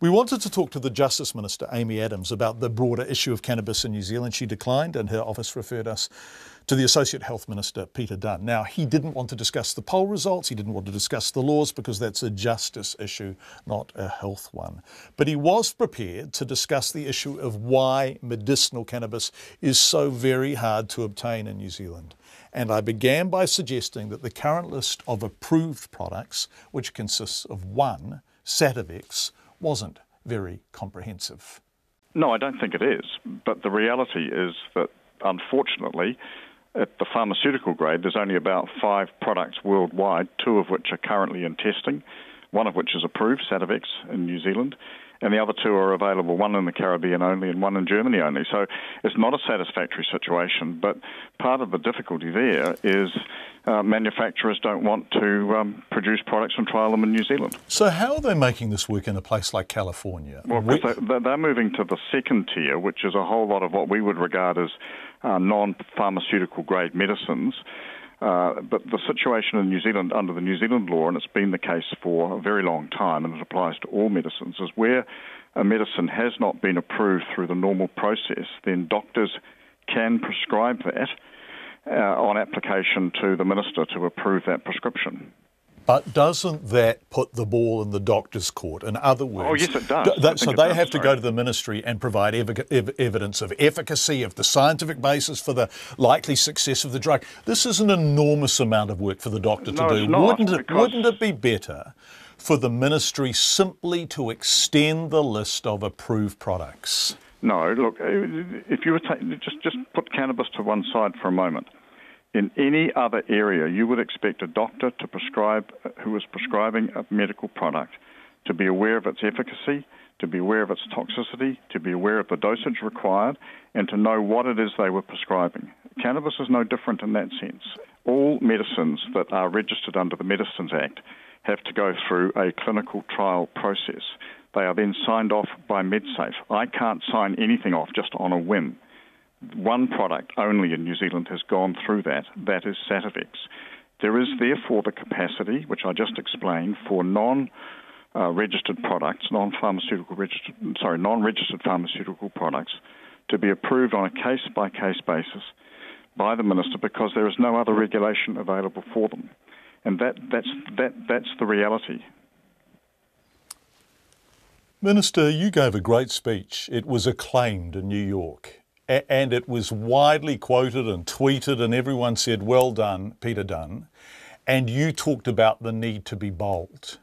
We wanted to talk to the Justice Minister, Amy Adams, about the broader issue of cannabis in New Zealand. She declined, and her office referred us to the Associate Health Minister, Peter Dunne. Now, he didn't want to discuss the poll results, he didn't want to discuss the laws because that's a justice issue, not a health one. But he was prepared to discuss the issue of why medicinal cannabis is so very hard to obtain in New Zealand. And I began by suggesting that the current list of approved products, which consists of one, Sativex, wasn't very comprehensive. No, I don't think it is. But the reality is that, unfortunately, at the pharmaceutical grade, there's only about five products worldwide, two of which are currently in testing, one of which is approved, Sativex, in New Zealand, and the other two are available, one in the Caribbean only and one in Germany only. So it's not a satisfactory situation, but part of the difficulty there is uh, manufacturers don't want to um, produce products and trial them in New Zealand. So how are they making this work in a place like California? Well, we- they're moving to the second tier, which is a whole lot of what we would regard as uh, non-pharmaceutical grade medicines. Uh, but the situation in New Zealand under the New Zealand law, and it's been the case for a very long time, and it applies to all medicines, is where a medicine has not been approved through the normal process, then doctors can prescribe that uh, on application to the minister to approve that prescription. But doesn't that put the ball in the doctor's court? In other oh, words, oh yes, it does. so it they does, have to sorry. go to the ministry and provide ev- ev- evidence of efficacy, of the scientific basis for the likely success of the drug. This is an enormous amount of work for the doctor No, to do. not, wouldn't it? Wouldn't it be better for the ministry simply to extend the list of approved products? No, look, if you were ta- just just put cannabis to one side for a moment. In any other area, you would expect a doctor to prescribe, who is prescribing a medical product, to be aware of its efficacy, to be aware of its toxicity, to be aware of the dosage required, and to know what it is they were prescribing. Cannabis is no different in that sense. All medicines that are registered under the Medicines Act have to go through a clinical trial process. They are then signed off by MedSafe. I can't sign anything off just on a whim. One product only in New Zealand has gone through that, that is Sativex. There is therefore the capacity, which I just explained, for non uh, registered products, non pharmaceutical registered, sorry, non registered pharmaceutical products to be approved on a case by case basis by the minister because there is no other regulation available for them. And that, that's, that, that's the reality. Minister, you gave a great speech. It was acclaimed in New York. And it was widely quoted and tweeted, and everyone said, Well done, Peter Dunne. And you talked about the need to be bold.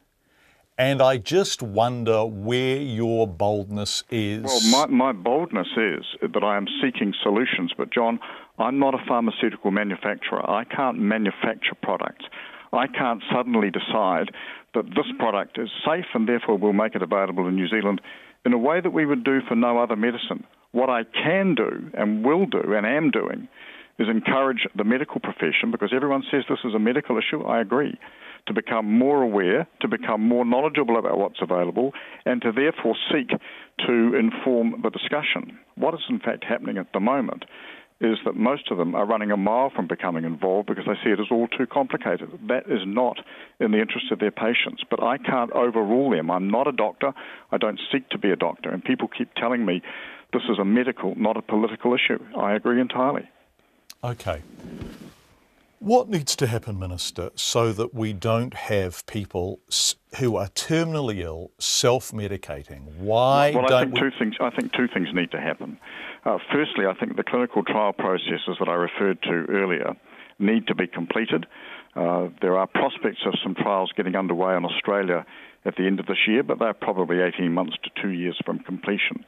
And I just wonder where your boldness is. Well, my, my boldness is that I am seeking solutions. But, John, I'm not a pharmaceutical manufacturer. I can't manufacture products. I can't suddenly decide that this product is safe and therefore we'll make it available in New Zealand in a way that we would do for no other medicine. What I can do and will do and am doing is encourage the medical profession, because everyone says this is a medical issue, I agree, to become more aware, to become more knowledgeable about what's available, and to therefore seek to inform the discussion. What is in fact happening at the moment is that most of them are running a mile from becoming involved because they see it as all too complicated. That is not in the interest of their patients. But I can't overrule them. I'm not a doctor. I don't seek to be a doctor. And people keep telling me this is a medical, not a political issue. I agree entirely. Okay. What needs to happen, Minister, so that we don't have people who are terminally ill self-medicating? Why well, I think we? two things. I think two things need to happen. Uh, firstly, I think the clinical trial processes that I referred to earlier need to be completed. Uh, there are prospects of some trials getting underway in Australia at the end of this year, but they're probably 18 months to two years from completion.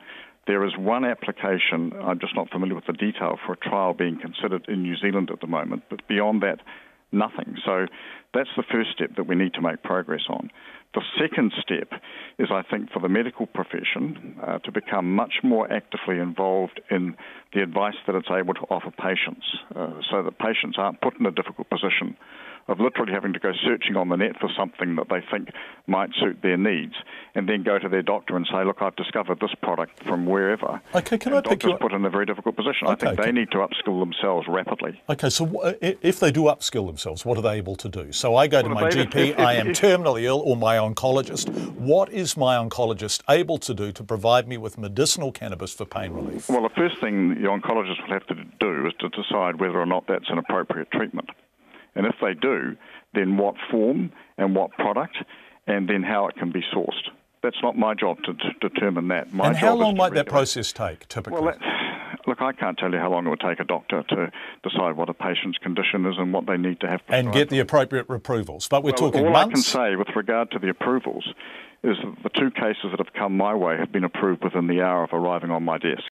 There is one application, I'm just not familiar with the detail, for a trial being considered in New Zealand at the moment, but beyond that, nothing. So that's the first step that we need to make progress on. The second step is, I think, for the medical profession uh, to become much more actively involved in the advice that it's able to offer patients uh, so that patients aren't put in a difficult position of literally having to go searching on the net for something that they think might suit their needs and then go to their doctor and say, look, I've discovered this product from wherever. Okay, can and I pick you up- put in a very difficult position. I think they can- need to upskill themselves rapidly. Okay, so if they do upskill themselves, what are they able to do? So I go to my GP, if- if- I am if- terminally ill, or my oncologist. What is my oncologist able to do to provide me with medicinal cannabis for pain relief? Well, the first thing the oncologist will have to do is to decide whether or not that's an appropriate treatment. And if they do, then what form and what product, and then how it can be sourced. That's not my job to, to determine that. My and how long might that process take, typically? Well, that, look, I can't tell you how long it would take a doctor to decide what a patient's condition is and what they need to have. and get the appropriate approvals. But we're Well, talking all months. I can say with regard to the approvals is that the two cases that have come my way have been approved within the hour of arriving on my desk.